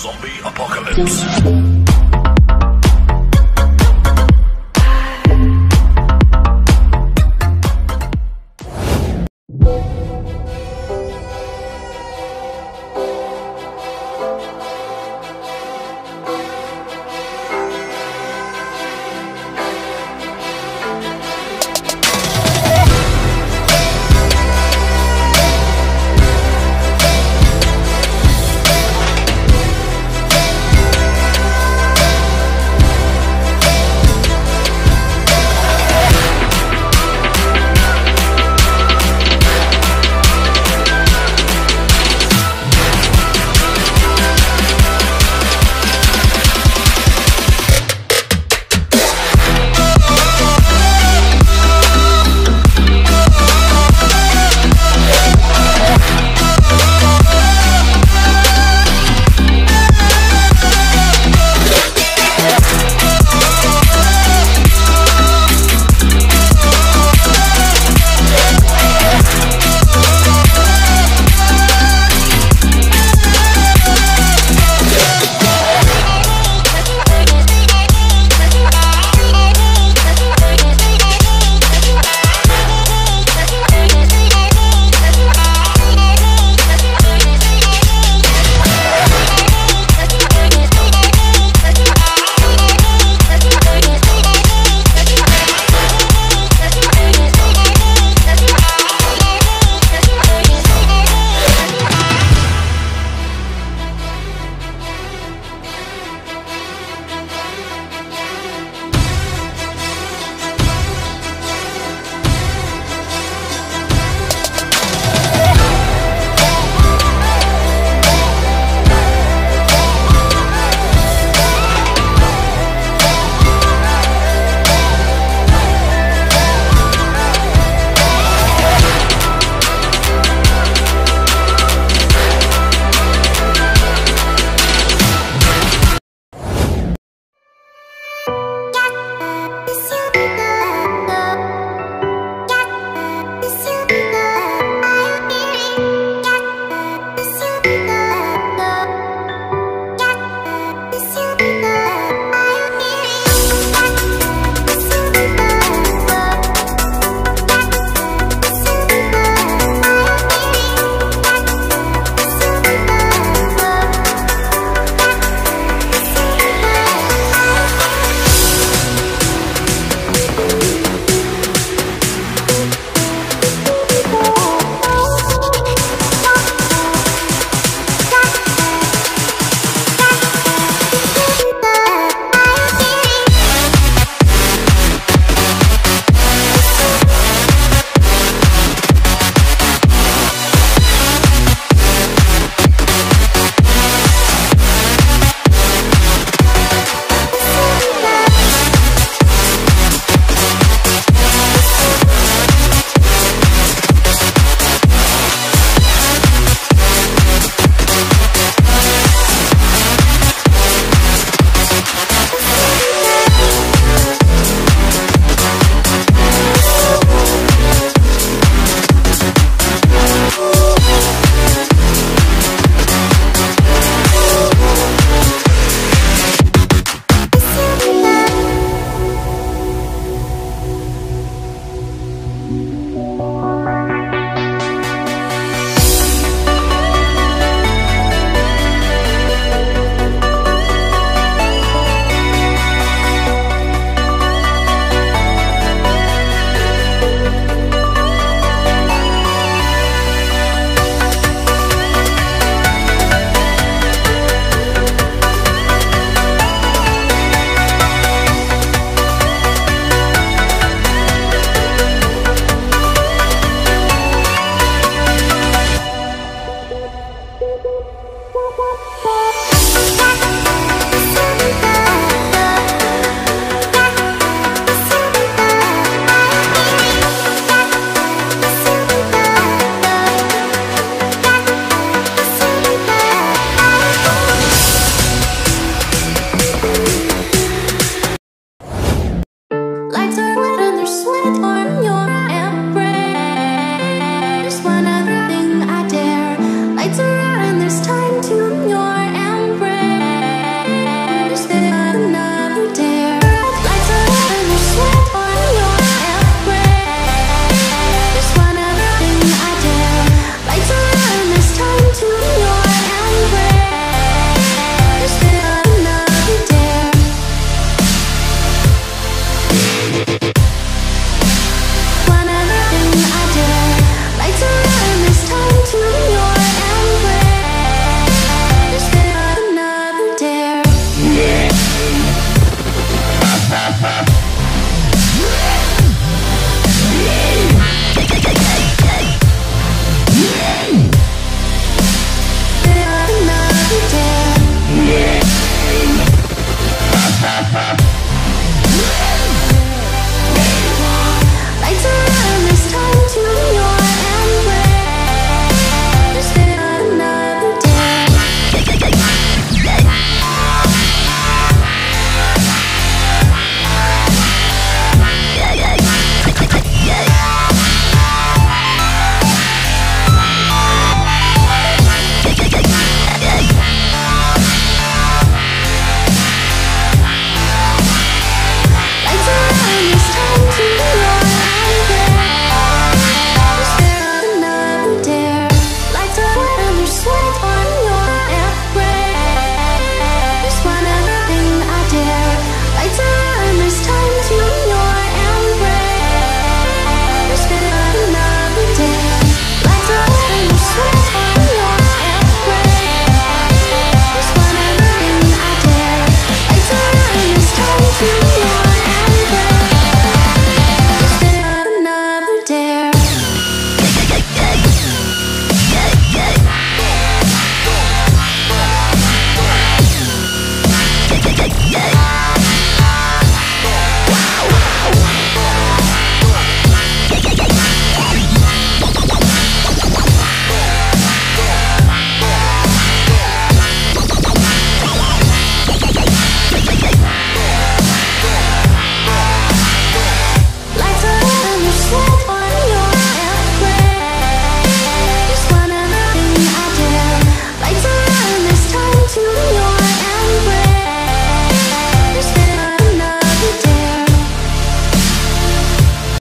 Zombie Apocalypse.